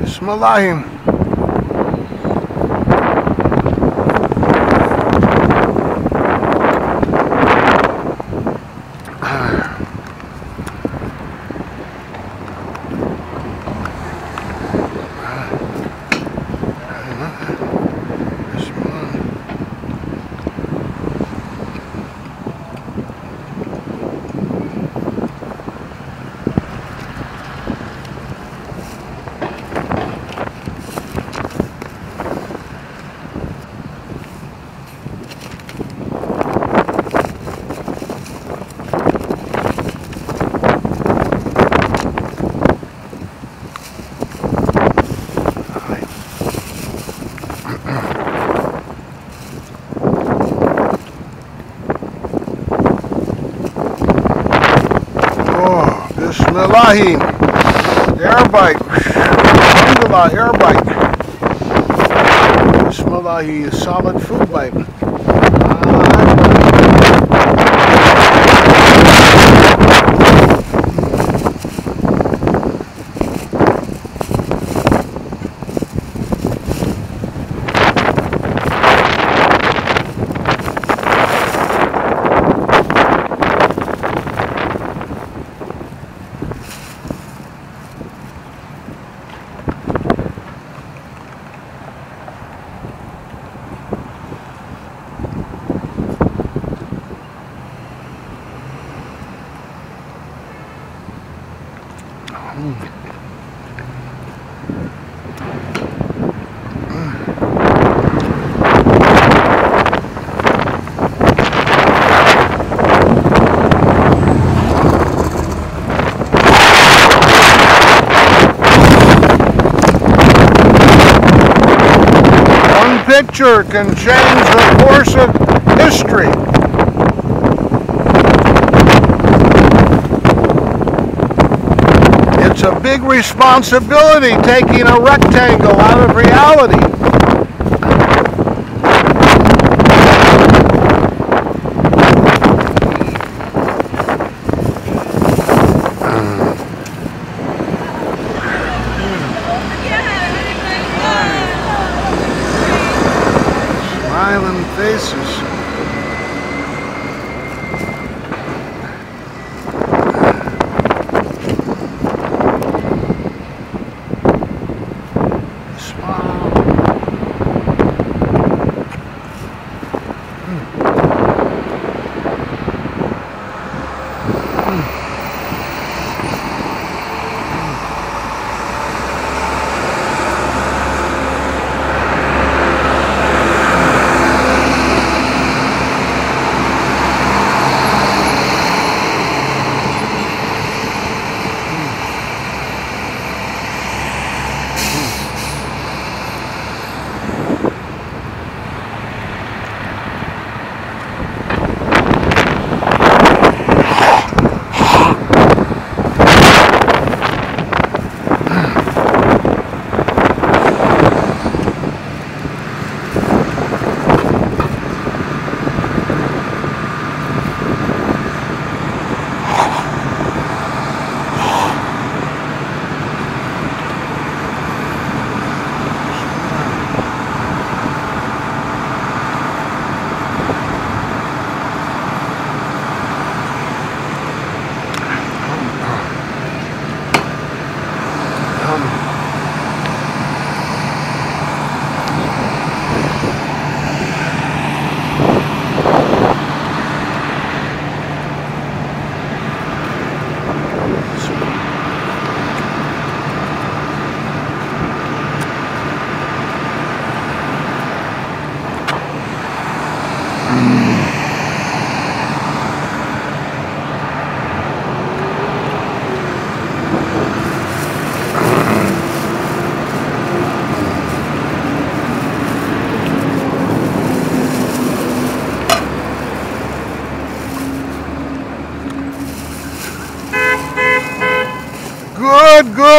Bismillahim. Oh, Bismillahi. Air bike. Alhamdulillah, air bike. Bismillahi, solid food bike. One ah, can change the course of history. It's a big responsibility taking a rectangle out of reality.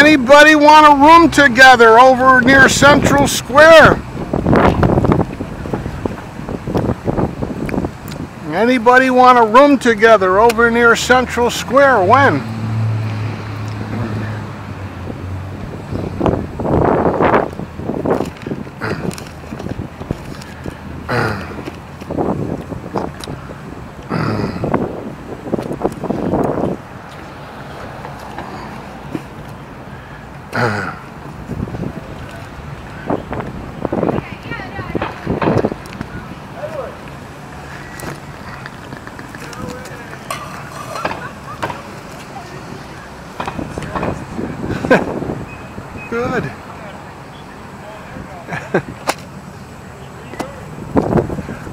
Anybody want a room together over near Central Square? Anybody want a room together over near Central Square? When? Good.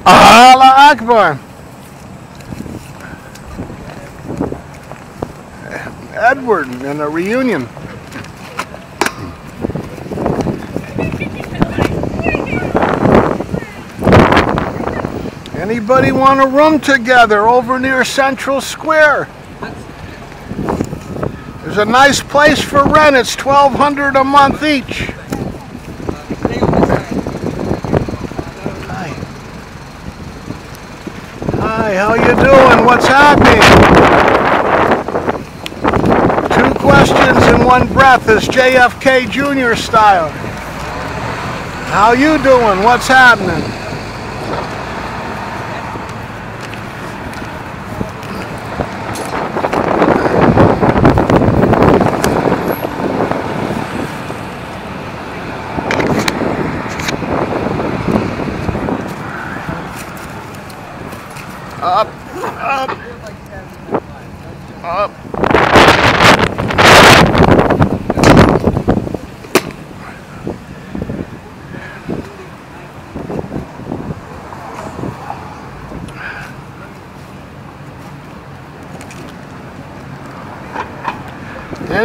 Allah Akbar. Edward and a reunion. Anybody want a room together over near Central Square? There's a nice place for rent. It's 1200 a month each. Hi. Hi, how you doing? What's happening? Two questions in one breath is JFK Jr. style. How you doing? What's happening?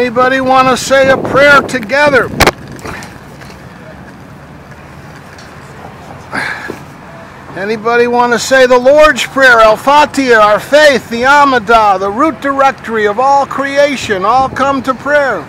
Anybody want to say a prayer together? Anybody want to say the Lord's Prayer, Al Fatiha, our faith, the Amidah, the root directory of all creation, all come to prayer?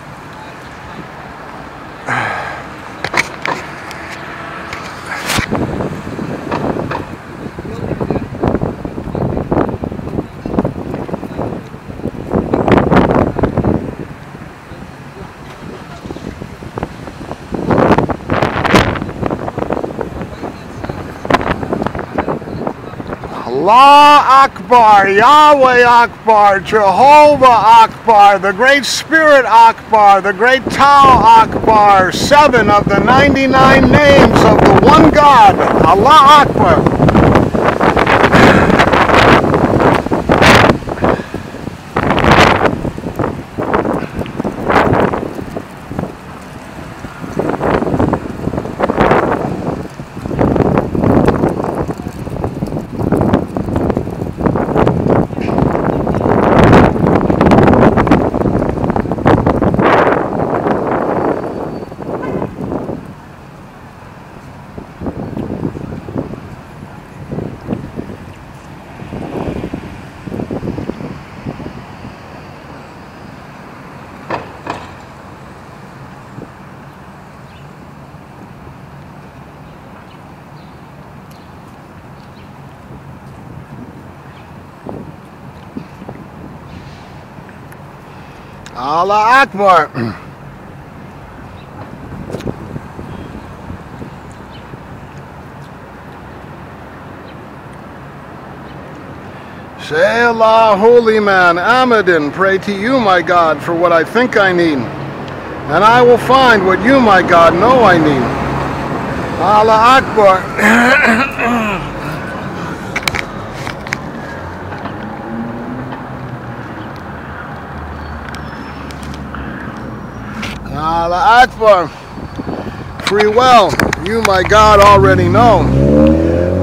Allah Akbar, Yahweh Akbar, Jehovah Akbar, the Great Spirit Akbar, the Great Tao Akbar, seven of the 99 names of the one God, Allah Akbar. Allah Akbar. Say Allah, holy man, Ahmadin, pray to you, my God, for what I think I need. And I will find what you, my God, know I need. Allah Akbar. Allah Akbar. Free will, you, my God, already know.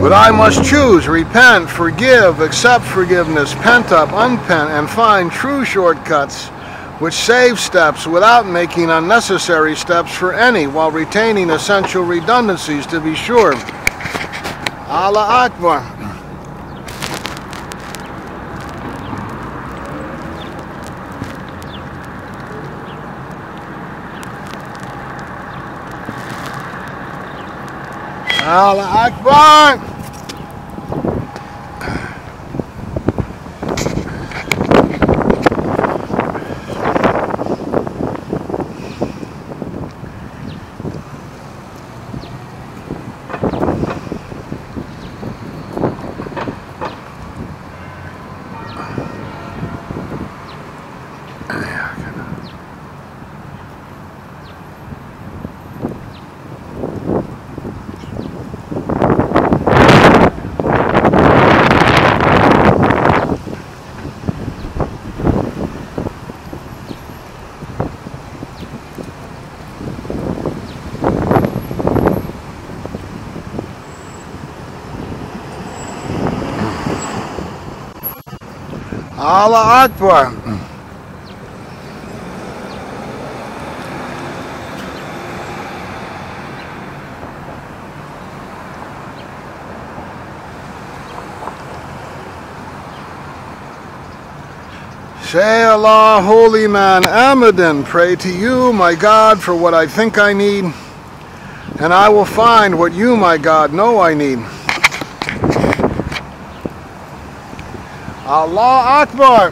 But I must choose, repent, forgive, accept forgiveness, pent up, unpent, and find true shortcuts which save steps without making unnecessary steps for any while retaining essential redundancies to be sure. Allah Akbar. Allah Akbar. Allah Akbar. Say Allah, holy man, Amadin, pray to you, my God, for what I think I need, and I will find what you, my God, know I need. Allah Akbar.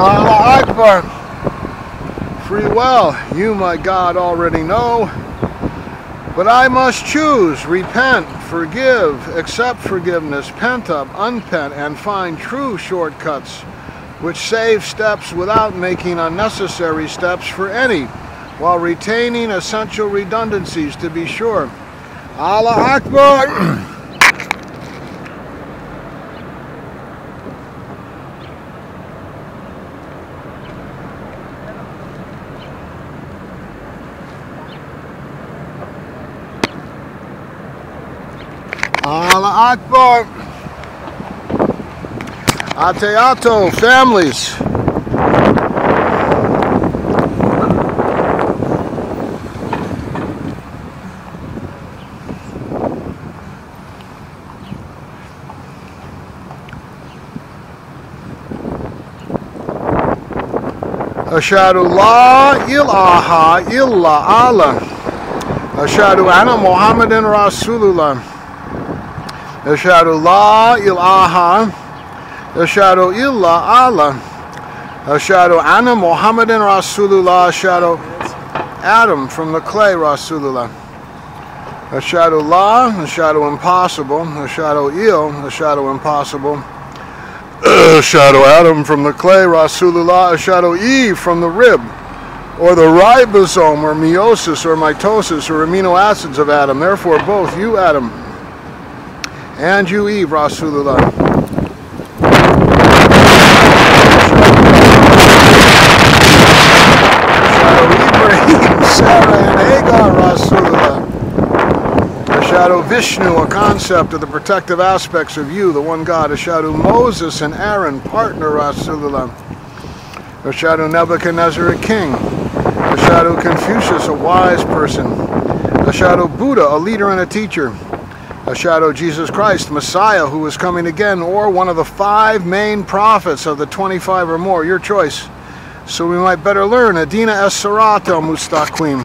Allah Akbar. Free will, you, my God, already know. But I must choose, repent, forgive, accept forgiveness, pent up, unpent, and find true shortcuts which save steps without making unnecessary steps for any, while retaining essential redundancies to be sure. Allah Akbar! Allah Akbar. Ateato families. Ashadu la ilaha illa Allah. Ashadu anna Muhammadan Rasulullah. Ashadu la ilaha. Ashadu illa Allah. Ashadu anna Muhammadan Rasulullah. Ashadu Adam from the clay Rasulullah. Ashadu la. Ashadu impossible. Ashadu il. Ashadu impossible. Ashadu Adam from the clay Rasulullah. Ashadu Eve from the rib or the ribosome or meiosis or mitosis or amino acids of Adam. Therefore, both you, Adam, and you, Eve, Rasulullah. Sarah and Hagar, Rasulullah. Ashadu Vishnu, a concept of the protective aspects of you, the one God. Ashadu Moses and Aaron, partner, Rasulullah. shadow Nebuchadnezzar, a king. shadow Confucius, a wise person. shadow Buddha, a leader and a teacher Ashadu Jesus Christ, Messiah, who is coming again, or one of the five main prophets of the 25 or more, your choice. So we might better learn Adina Es Sarato Mustaqim.